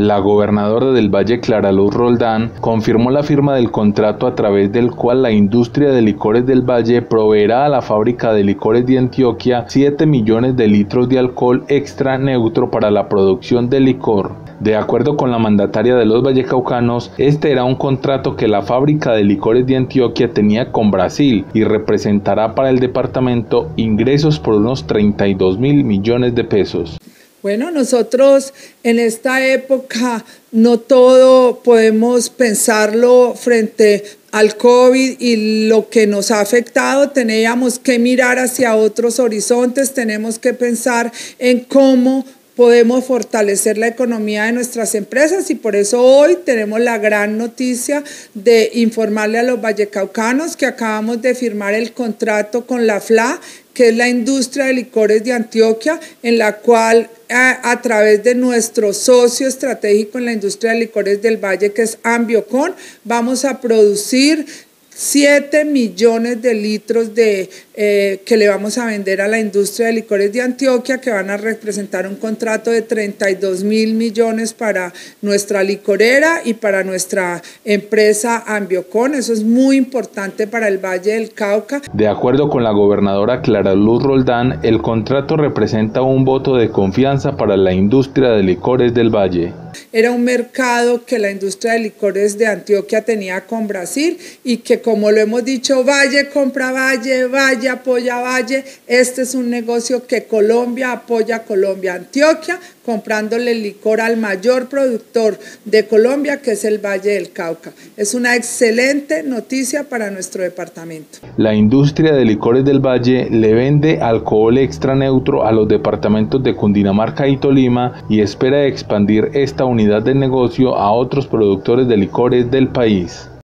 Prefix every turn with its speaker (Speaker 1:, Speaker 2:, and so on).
Speaker 1: La gobernadora del Valle Clara Luz Roldán confirmó la firma del contrato a través del cual la industria de licores del Valle proveerá a la fábrica de licores de Antioquia 7 millones de litros de alcohol extra neutro para la producción de licor. De acuerdo con la mandataria de los vallecaucanos, este era un contrato que la fábrica de licores de Antioquia tenía con Brasil y representará para el departamento ingresos por unos 32 mil millones de pesos.
Speaker 2: Bueno, nosotros en esta época no todo podemos pensarlo frente al COVID y lo que nos ha afectado, teníamos que mirar hacia otros horizontes, tenemos que pensar en cómo podemos fortalecer la economía de nuestras empresas y por eso hoy tenemos la gran noticia de informarle a los vallecaucanos que acabamos de firmar el contrato con la FLA, que es la industria de licores de Antioquia, en la cual a, a, través de nuestro socio estratégico en la industria de licores del Valle, que es Ambiocon, vamos a producir 7 millones de litros de, eh, que le vamos a vender a la industria de licores de Antioquia, que van a representar un contrato de 32 mil millones para nuestra licorera y para nuestra empresa Ambiocon. Eso es muy importante para el Valle del Cauca.
Speaker 1: De acuerdo con la gobernadora Clara Luz Roldán, el contrato representa un voto de confianza para la industria de licores del Valle.
Speaker 2: Era un mercado que la industria de licores de Antioquia tenía con Brasil y que como lo hemos dicho, Valle compra Valle, Valle apoya Valle. Este es un negocio que Colombia apoya Colombia. Antioquia comprándole licor al mayor productor de Colombia, que es el Valle del Cauca. Es una excelente noticia para nuestro departamento.
Speaker 1: La industria de licores del Valle le vende alcohol extra neutro a los departamentos de Cundinamarca y Tolima y espera expandir esta unidad de negocio a otros productores de licores del país.